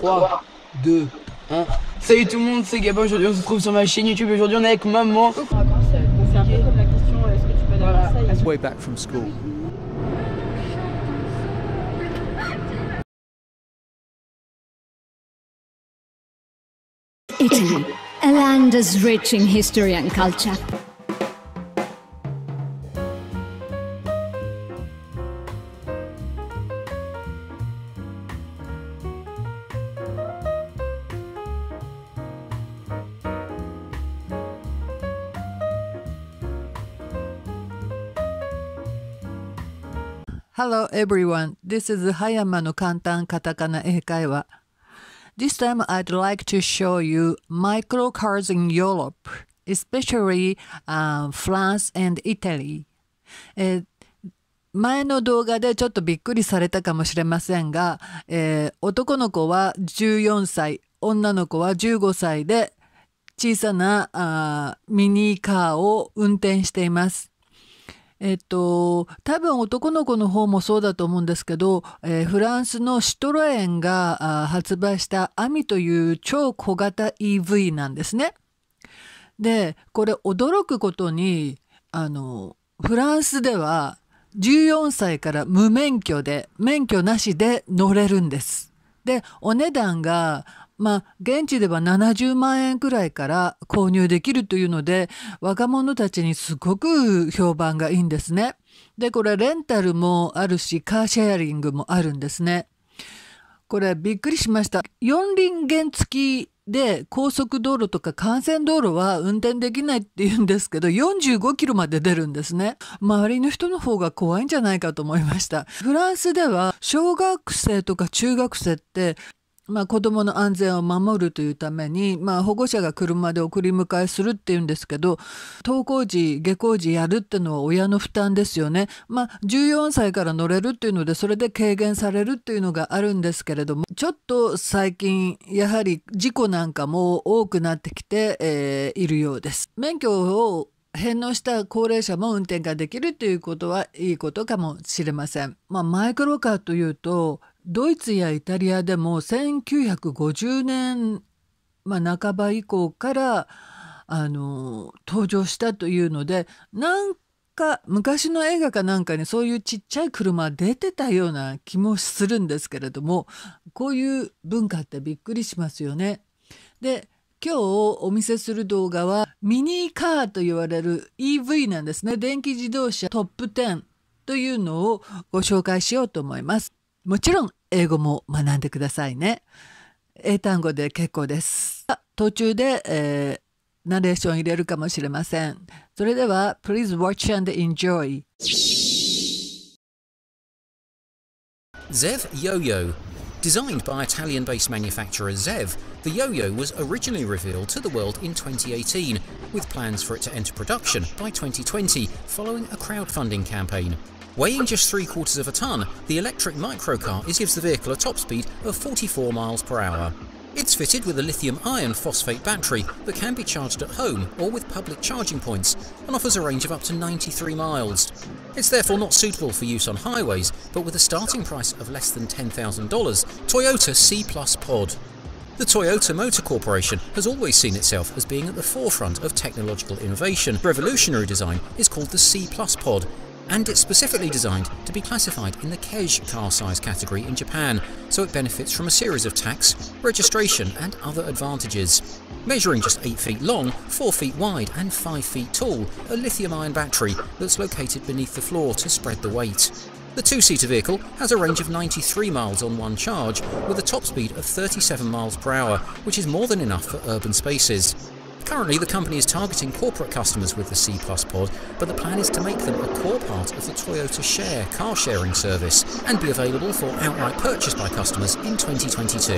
3, 2, 1. Salut tout le monde, c'est Gabin. Aujourd'hui, on se trouve sur ma chaîne YouTube. Aujourd'hui, on est avec maman. C'est un peu comme la question est-ce que tu peux aller à Marseille way back from school. Italy, a land as rich in history and culture. Hello everyone, this is Hayama no Kantan Katakana 英会話 This time I'd like to show you microcars in Europe, especially、uh, France and Italy. えー前の動画でちょっとびっくりされたかもしれませんが、えー男の子は14歳、女の子は15歳で小さなあミニカーを運転しています。えっと、多分男の子の方もそうだと思うんですけど、えーフランスのシトロエンが発売したアミという超小型 EV なんですね。で、これ驚くことに、あの、フランスでは14歳から無免許で、免許なしで乗れるんです。で、お値段が、まあ、現地では70万円くらいから購入できるというので、若者たちにすごく評判がいいんですね。で、これレンタルもあるし、カーシェアリングもあるんですね。これびっくりしました。四輪原付きで高速道路とか幹線道路は運転できないって言うんですけど、45キロまで出るんですね。周りの人の方が怖いんじゃないかと思いました。フランスでは小学生とか中学生ってまあ、子どもの安全を守るというために、まあ、保護者が車で送り迎えするっていうんですけど登校時下校時やるっていうのは親の負担ですよね。まあ、14歳から乗れるっていうのでそれで軽減されるっていうのがあるんですけれどもちょっと最近やはり事故なんかも多くなってきて、えーいるようです。免許を返納した高齢者も運転ができるということはいいことかもしれません。まあ、マイクロカーというとドイツやイタリアでも1950年、まあ、半ば以降からあの登場したというのでなんか昔の映画かなんかにそういうちっちゃい車出てたような気もするんですけれどもこういう文化ってびっくりしますよね。で今日お見せする動画はミニカーと言われる EV なんですね。電気自動車トップ10というのをご紹介しようと思います。もちろん英語も学んでくださいね。英単語で結構です。途中で、えーナレーション入れるかもしれません。それでは Please watch and enjoy. Zev Yo-Yo. Designed by Italian-based manufacturer Zev, the Yo-Yo was originally revealed to the world in 2018, with plans for it to enter production by 2020 following a crowdfunding campaign. Weighing just three quarters of a ton, the electric microcar gives the vehicle a top speed of 44 miles per hour. It's fitted with a lithium iron phosphate battery that can be charged at home or with public charging points and offers a range of up to 93 miles. It's therefore not suitable for use on highways, but with a starting price of less than $10,000, Toyota C Plus Pod. The Toyota Motor Corporation has always seen itself as being at the forefront of technological innovation. Revolutionary design is called the C Plus Pod, and it's specifically designed to be classified in the Kei car size category in Japan, so it benefits from a series of tax, registration, and other advantages. Measuring just 8 feet long, 4 feet wide, and 5 feet tall, a lithium ion battery that's located beneath the floor to spread the weight. The two seater vehicle has a range of 93 miles on one charge, with a top speed of 37 miles per hour, which is more than enough for urban spaces. Currently, the company is targeting corporate customers with the C Pod, but the plan is to make them a core part of the Toyota Share car sharing service and be available for outright purchase by customers in 2022.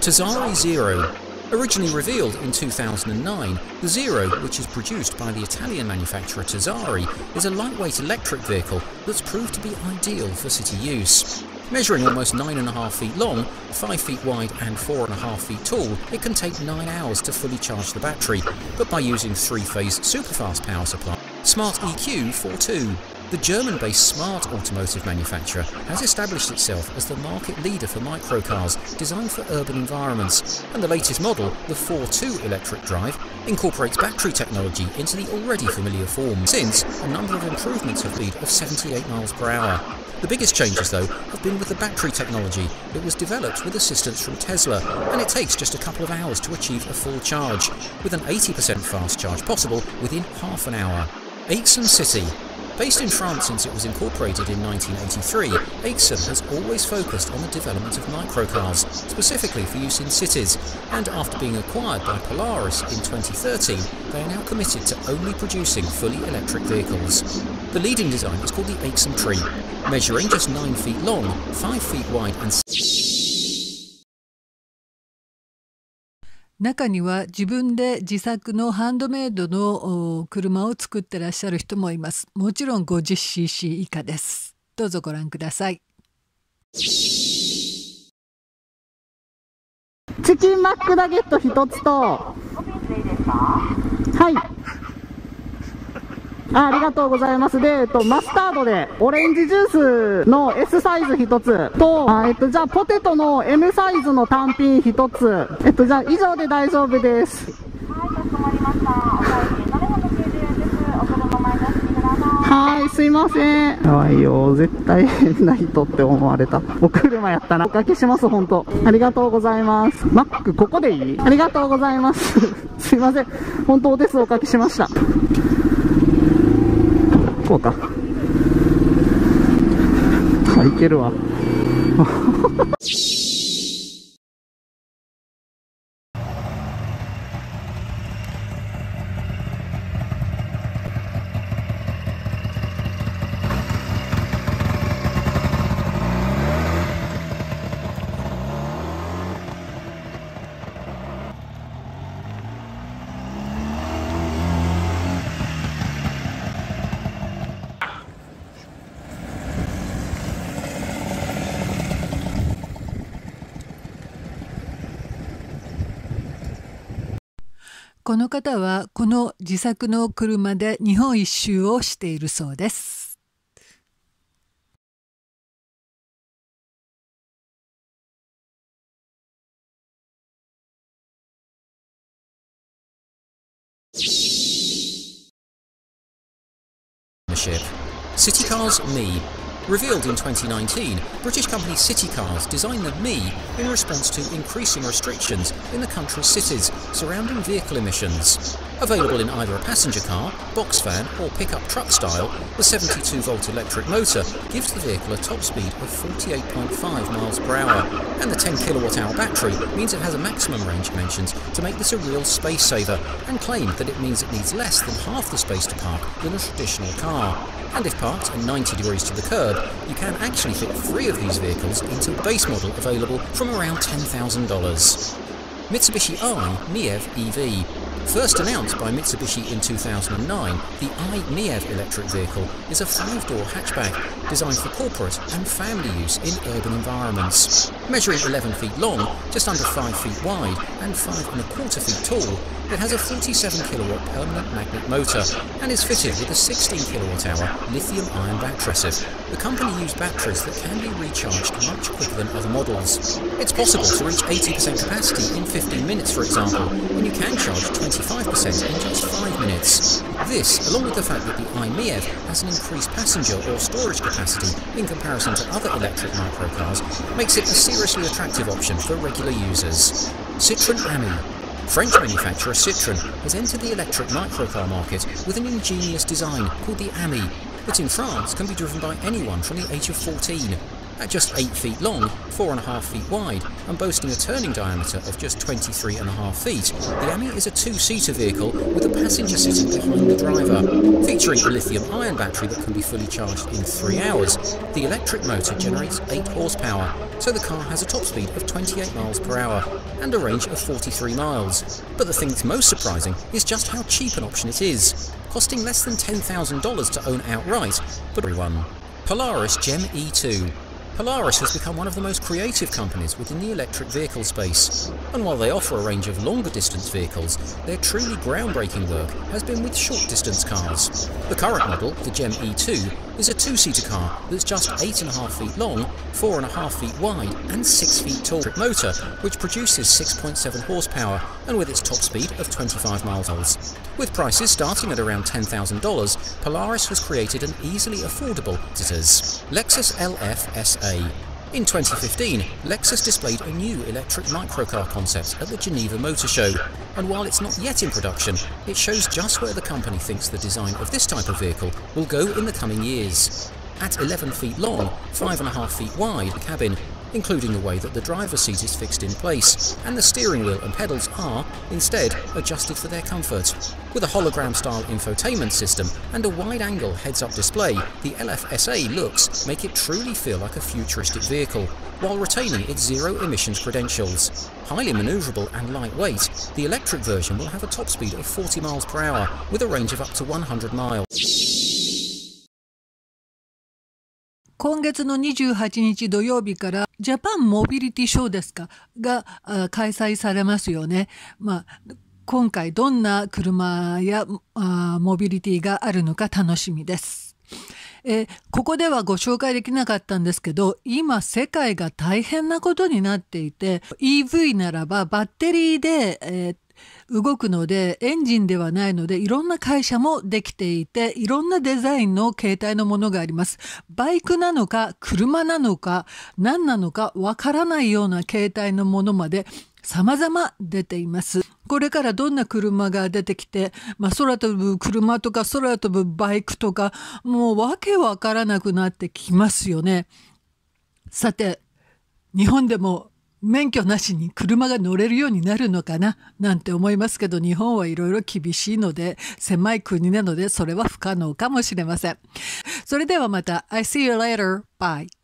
Tazzari Zero. Originally revealed in 2009, the Zero, which is produced by the Italian manufacturer Tazzari, is a lightweight electric vehicle that's proved to be ideal for city use. Measuring almost 9.5 feet long, 5 feet wide and 4.5 feet tall, it can take 9 hours to fully charge the battery, but by using 3-phase superfast power supply, Smart EQ fortwo. the German based smart automotive manufacturer has established itself as the market leader for microcars designed for urban environments, and the latest model, the fortwo electric drive, incorporates battery technology into the already familiar form. Since, a number of improvements have been of 78 miles per hour. The biggest changes, though, have been with the battery technology. It was developed with assistance from Tesla, and it takes just a couple of hours to achieve a full charge, with an 80% fast charge possible within half an hour. Aixam City. Based in France since it was incorporated in 1983, Aixam has always focused on the development of microcars, specifically for use in cities, and after being acquired by Polaris in 2013, they are now committed to only producing fully electric vehicles. The leading design is called the Aixam Tree, measuring just 9 feet long, 5 feet wide and 中には自分で自作のハンドメイドの車を作ってらっしゃる人もいます。もちろん 50cc 以下です。どうぞご覧ください。チキンマックナゲット一つと、はい。あありがとうございます。で、えっと、マスタードで、オレンジジュースの S サイズ一つと、あえっと、じゃあ、ポテトの M サイズの単品一つ。えっと、じゃあ、以上で大丈夫です。はい、すいません。かわいいよ。絶対変な人って思われた。お車やったな。おかけします、本当ありがとうございます。マック、ここでいい？ありがとうございます。すいません。本当お手数おかけしました。こうか。あ、いけるわ。この方はこの自作の車で日本一周をしているそうです。City Cars Me. Revealed in 2019, British company City Cars designed the Me in response to increasing restrictions in the country's cities surrounding vehicle emissions. Available in either a passenger car, box van or pickup truck style, the 72 volt electric motor gives the vehicle a top speed of 48.5 miles per hour, and the 10 kilowatt hour battery means it has a maximum range mentions to make this a real space saver, and claimed that it means it needs less than half the space to park than a traditional car. And if parked at 90 degrees to the curb, you can actually fit three of these vehicles into a base model available from around $10,000. Mitsubishi i Miev EV. First announced by Mitsubishi in 2009, the i Miev electric vehicle is a five-door hatchback designed for corporate and family use in urban environments. Measuring 11 feet long, just under 5 feet wide and 5 and a quarter feet tall, it has a 47 kilowatt permanent magnet motor and is fitted with a 16 kilowatt hour lithium ion battery. The company used batteries that can be recharged much quicker than other models. It's possible to reach 80% capacity in 15 minutes, for example, and you can charge 25% in just 5 minutes. This, along with the fact that the i-MiEV has an increased passenger or storage capacity in comparison to other electric microcars, makes it a seriously attractive option for regular users. Citroën Ami French manufacturer Citroën has entered the electric microcar market with an ingenious design called the Ami that in France can be driven by anyone from the age of 14. At just 8 feet long, 4.5 feet wide, and boasting a turning diameter of just 23.5 feet, the Ami is a two-seater vehicle with a passenger sitting behind the driver. Featuring a lithium-ion battery that can be fully charged in 3 hours, the electric motor generates 8 horsepower, so the car has a top speed of 28 miles per hour and a range of 43 miles. But the thing that's most surprising is just how cheap an option it is, costing less than $10,000 to own outright, but everyone. Polaris Gem E2. Polaris has become one of the most creative companies within the electric vehicle space. And while they offer a range of longer distance vehicles, their truly groundbreaking work has been with short distance cars. The current model, the GEM E2, is a two-seater car that's just 8.5 feet long, 4.5 feet wide and 6 feet tall motor, which produces 6.7 horsepower and with its top speed of 25 miles. With prices starting at around $10,000, Polaris has created an easily affordable visitors. Lexus LF SA. In 2015, Lexus displayed a new electric microcar concept at the Geneva Motor Show, and while it's not yet in production, it shows just where the company thinks the design of this type of vehicle will go in the coming years. At 11 feet long, 5.5 feet wide cabin, including the way that the driver's seat is fixed in place, and the steering wheel and pedals are, instead, adjusted for their comfort. With a hologram-style infotainment system and a wide-angle heads-up display, the LFSA looks make it truly feel like a futuristic vehicle, while retaining its zero-emissions credentials. Highly manoeuvrable and lightweight, the electric version will have a top speed of 40 miles per hour, with a range of up to 100 miles. 今月の28日土曜日からジャパンモビリティショーですか？が開催されますよね。まあ今回どんな車やモビリティがあるのか楽しみです。えーここではご紹介できなかったんですけど、今世界が大変なことになっていて、EV ならばバッテリーで、えー動くのでエンジンではないのでいろんな会社もできていていろんなデザインの携帯のものがあります。バイクなのか車なのか何なのかわからないような携帯のものまで様々出ています。これからどんな車が出てきて、まあ、空飛ぶ車とか空飛ぶバイクとかもうわけわからなくなってきますよね。さて日本でも免許なしに車が乗れるようになるのかななんて思いますけど日本はいろいろ厳しいので狭い国なのでそれは不可能かもしれません。それではまた I see you later. Bye.